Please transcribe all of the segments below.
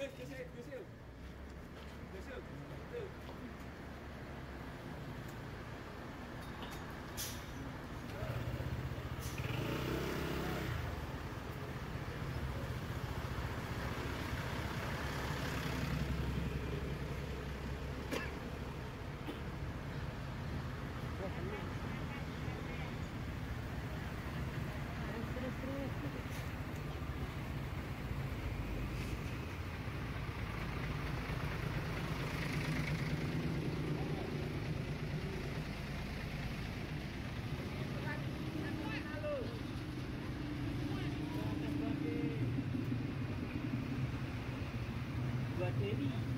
드세요 드세요 드세요. maybe.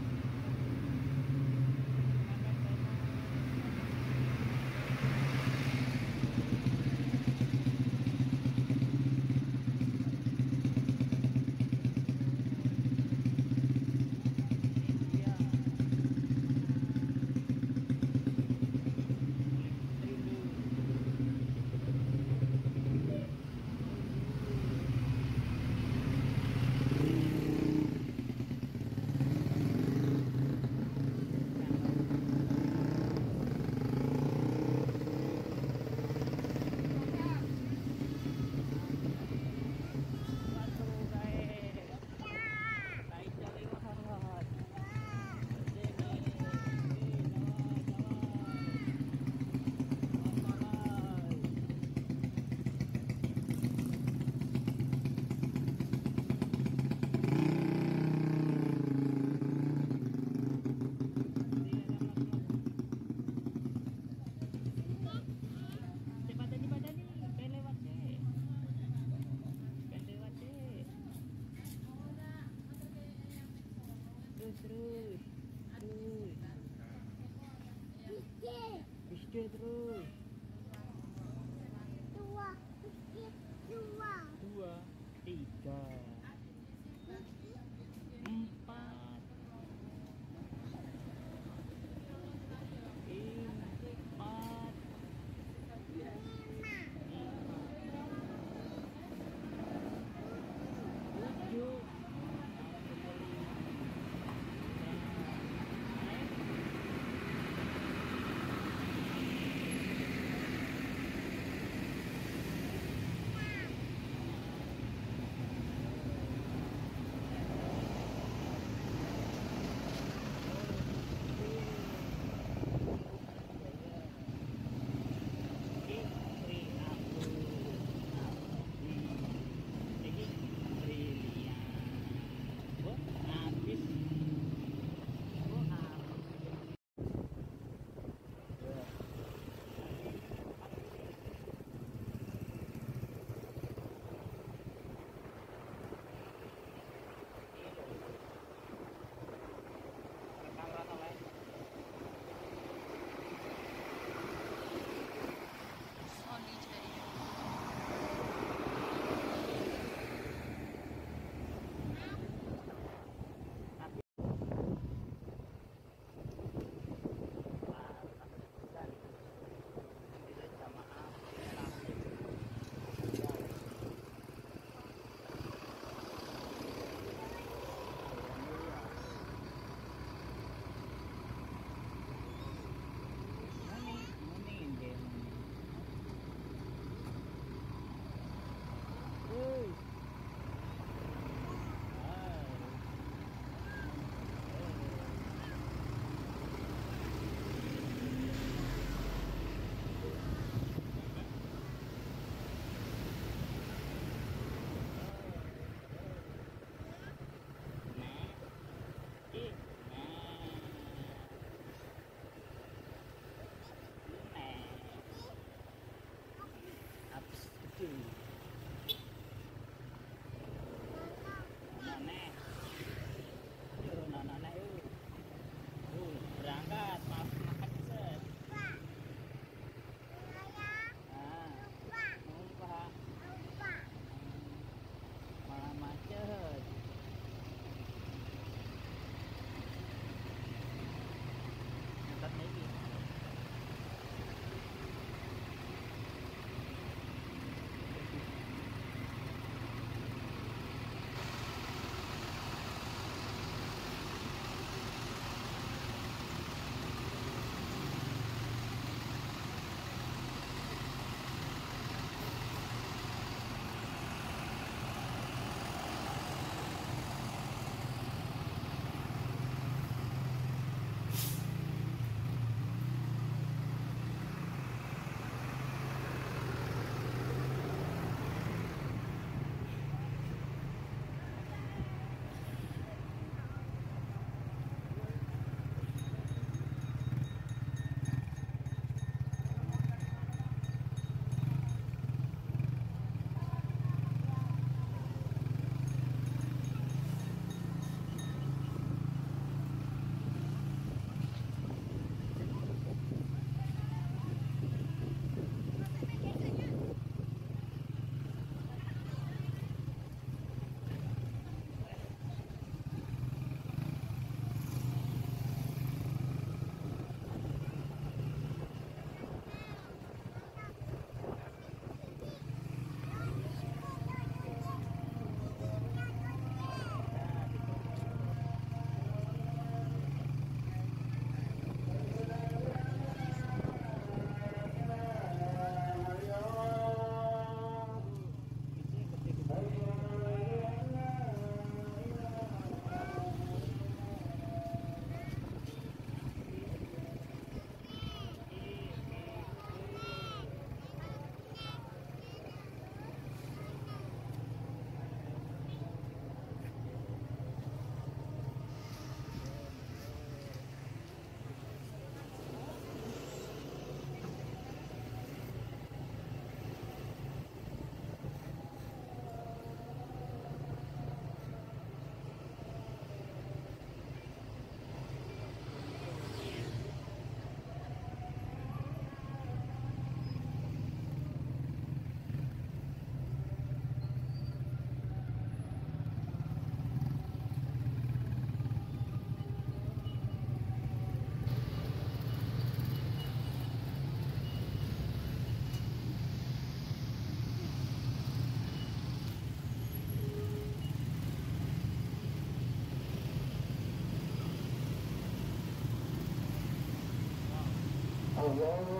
Alright,